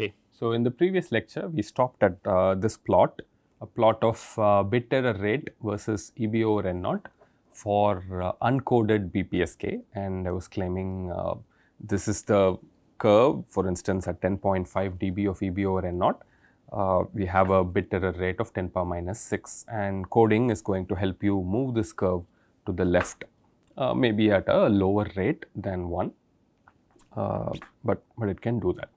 Okay. So, in the previous lecture we stopped at uh, this plot, a plot of uh, bit error rate versus EB over N0 for uh, uncoded BPSK and I was claiming uh, this is the curve for instance at 10.5 dB of EB over N0. Uh, we have a bit error rate of 10 power minus 6 and coding is going to help you move this curve to the left uh, maybe at a lower rate than 1 but, but it can do that.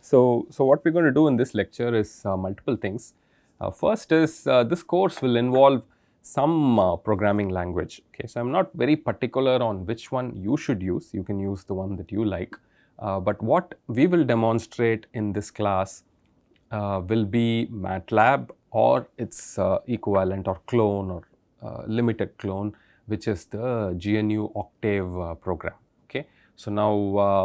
So, so what we are going to do in this lecture is uh, multiple things. Uh, first is uh, this course will involve some uh, programming language. Okay, so I am not very particular on which one you should use. You can use the one that you like. Uh, but what we will demonstrate in this class uh, will be MATLAB or its equivalent or clone or limited clone, which is the GNU Octave program. So now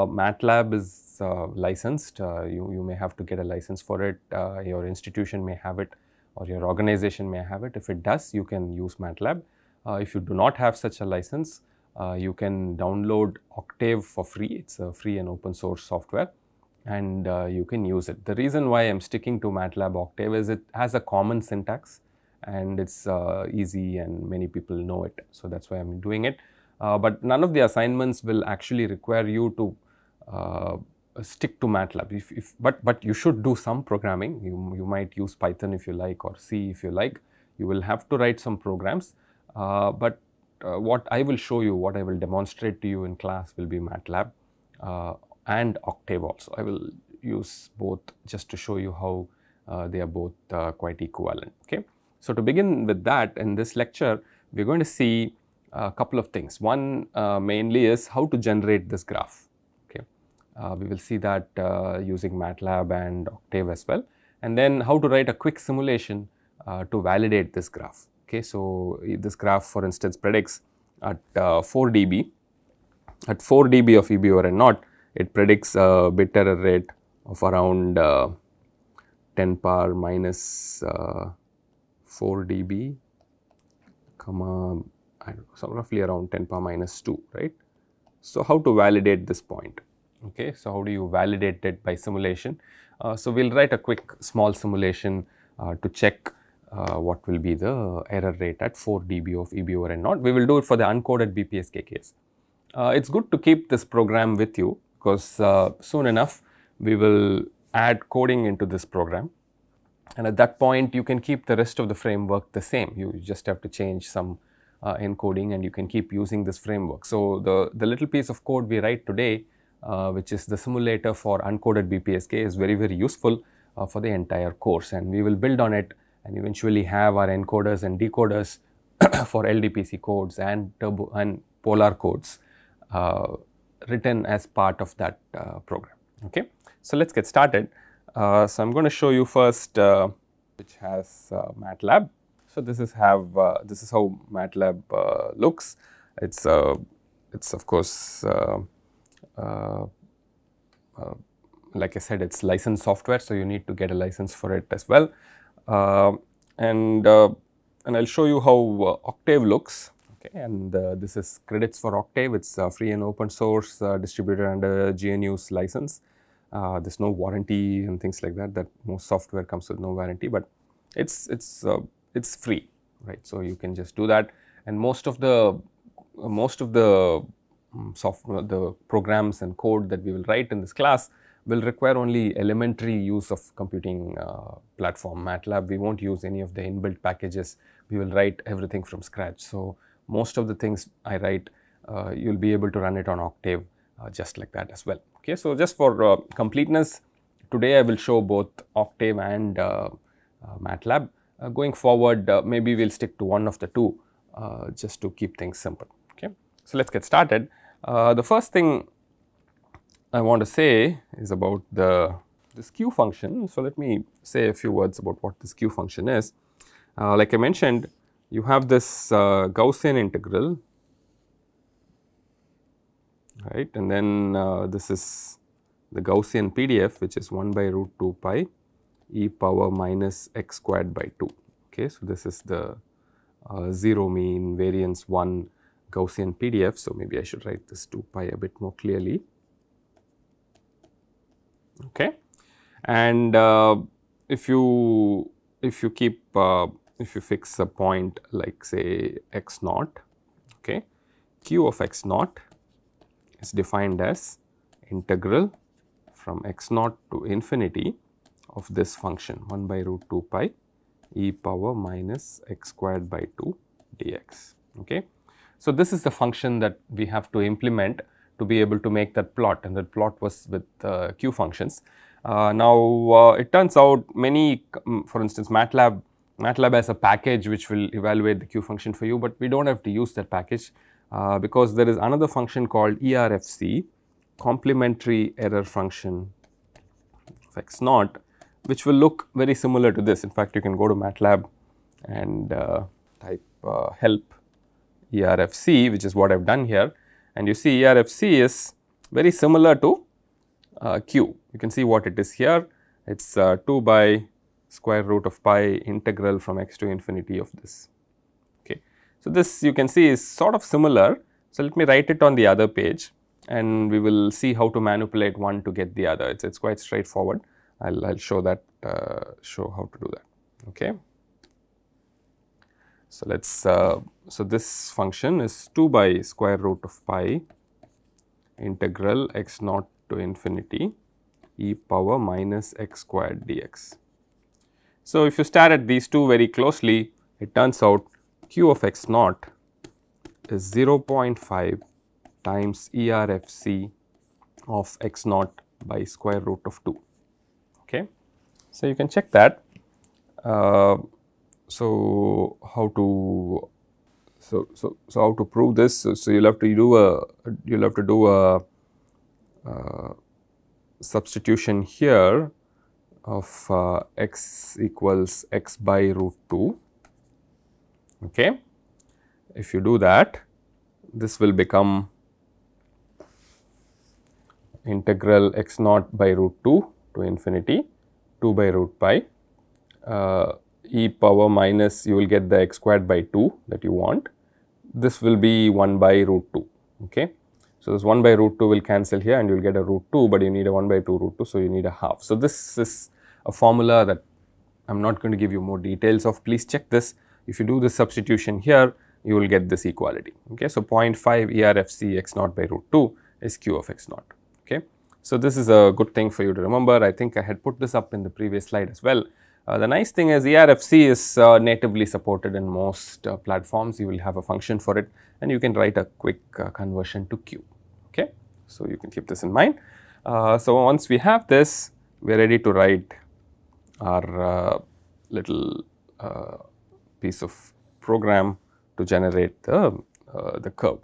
MATLAB is uh, licensed, uh, you, you may have to get a license for it, uh, your institution may have it or your organization may have it. If it does, you can use MATLAB. if you do not have such a license, you can download Octave for free. It's a free and open source software and uh, you can use it. The reason why I am sticking to MATLAB Octave is it has a common syntax and it's uh, easy and many people know it. So, that is why I am doing it. Uh, but none of the assignments will actually require you to stick to MATLAB. If, if, but, but you should do some programming. You, you might use Python if you like or C if you like. You will have to write some programs. Uh, but uh, what I will show you, what I will demonstrate to you in class will be MATLAB uh, and Octave also. I will use both just to show you how uh, they are both uh, quite equivalent. Okay. So, to begin with that in this lecture, we are going to see a couple of things. One uh, mainly is how to generate this graph. Uh, we will see that uh, using MATLAB and Octave as well. And then how to write a quick simulation uh, to validate this graph. Okay, so this graph for instance predicts at 4 dB, at 4 dB of EB over N naught, it predicts a bit error rate of around 10 power minus, 4 dB comma I don't know, so roughly around 10 power minus 2, right. So, how to validate this point? Okay. So, how do you validate it by simulation? Uh, so, we will write a quick small simulation uh, to check uh, what will be the error rate at 4 dB of EB over N naught. We will do it for the uncoded BPSK case. Uh, it is good to keep this program with you because uh, soon enough we will add coding into this program and at that point you can keep the rest of the framework the same. You just have to change some uh, encoding and you can keep using this framework. So, the, the little piece of code we write today uh, which is the simulator for uncoded BPSK is very very useful uh, for the entire course and we will build on it and eventually have our encoders and decoders for LDPC codes and turbo and polar codes uh, written as part of that uh, program. Okay. So, let us get started. Uh, so, I am going to show you first which has MATLAB. So, this is have this is how MATLAB looks. It's it's of course uh, uh, like I said it is licensed software. So, you need to get a license for it as well uh, and and I will show you how Octave looks okay and this is credits for Octave it is free and open source distributed under GNU's license. Uh, there's no warranty and things like that that most software comes with no warranty but it's it's uh, it's free right so you can just do that and most of the uh, most of the um, software, the programs and code that we will write in this class will require only elementary use of computing uh, platform MATLAB. We won't use any of the inbuilt packages. We will write everything from scratch. So, most of the things I write, uh, you will be able to run it on Octave uh, just like that as well. Okay. So, just for uh, completeness, today I will show both Octave and uh, uh, MATLAB. Going forward, maybe we will stick to one of the two just to keep things simple. Okay. So, let us get started. Uh, the first thing I want to say is about the this Q function. So, let me say a few words about what this Q function is. Uh, like I mentioned, you have this uh, Gaussian integral, right, and then uh, this is the Gaussian PDF, which is 1 by root 2 pi e power minus x squared by 2. Okay, so this is the uh, 0 mean variance 1 Gaussian PDF. So, maybe I should write this 2 pi a bit more clearly. Okay. and uh, if you if you keep uh, if you fix a point like say x naught okay q of x naught is defined as integral from x naught to infinity of this function 1 by root 2 pi e power minus x squared by 2 dx. Okay. So, this is the function that we have to implement to be able to make that plot and that plot was with uh, q functions. Uh, now, uh, it turns out many um, for instance MATLAB, MATLAB has a package which will evaluate the q function for you, but we do not have to use that package uh, because there is another function called ERFC complementary error function of x naught which will look very similar to this. In fact, you can go to MATLAB and uh, type uh, help ERFC which is what I have done here and you see ERFC is very similar to uh, Q. You can see what it is here. It is uh, 2 by square root of pi integral from x to infinity of this. Okay. So, this you can see is sort of similar. So, let me write it on the other page and we will see how to manipulate one to get the other. It is quite straightforward. I will show that uh, show how to do that. Okay. So, let us uh, so this function is 2 by square root of pi integral x naught to infinity e power minus x squared dx. So, if you stare at these two very closely it turns out q of x naught is 0.5 times ERFC of x naught by square root of 2. So, you can check that. Uh, so, how to so, so, so how to prove this? So, so you'll have to do a you'll have to do a substitution here of uh, x equals x by root 2. Okay. If you do that, this will become integral x naught by root 2 to infinity 2 by root pi uh, e power minus you will get the x squared by 2 that you want. This will be 1 by root 2. Okay. So, this 1 by root 2 will cancel here and you will get a root 2, but you need a 1 by 2 root 2. So, you need a half. So, this is a formula that I am not going to give you more details of. Please check this. If you do this substitution here, you will get this equality. Okay. So, 0.5 ERFC x naught by root 2 is q of x naught. Okay. So, this is a good thing for you to remember. I think I had put this up in the previous slide as well. Uh, the nice thing is ERFC is uh, natively supported in most uh, platforms. You will have a function for it and you can write a quick uh, conversion to Q. Okay. So, you can keep this in mind. Uh, so, once we have this, we are ready to write our uh, little piece of program to generate the, the curve.